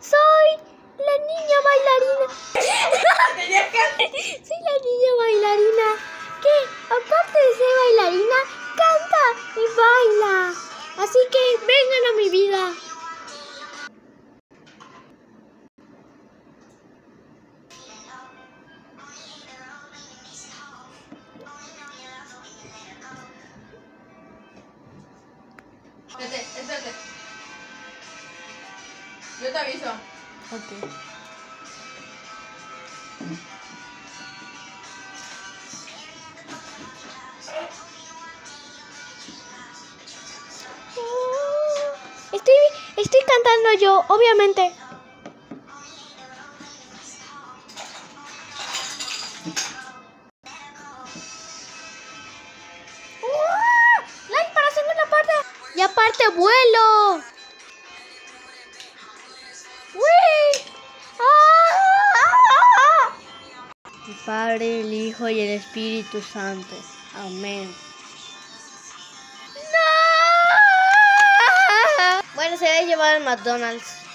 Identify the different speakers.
Speaker 1: Soy la niña bailarina. Soy la niña bailarina. Que aparte de ser bailarina, canta y baila. Así que vengan a mi vida.
Speaker 2: Espérate, espérate. Yo te aviso. Ok.
Speaker 1: Estoy, estoy cantando yo, obviamente. ¡Uah! ¡Like para segunda parte! Y aparte vuelo.
Speaker 3: El Padre, el Hijo y el Espíritu Santo. Amén.
Speaker 1: ¡No!
Speaker 3: Bueno, se va a llevar al McDonald's.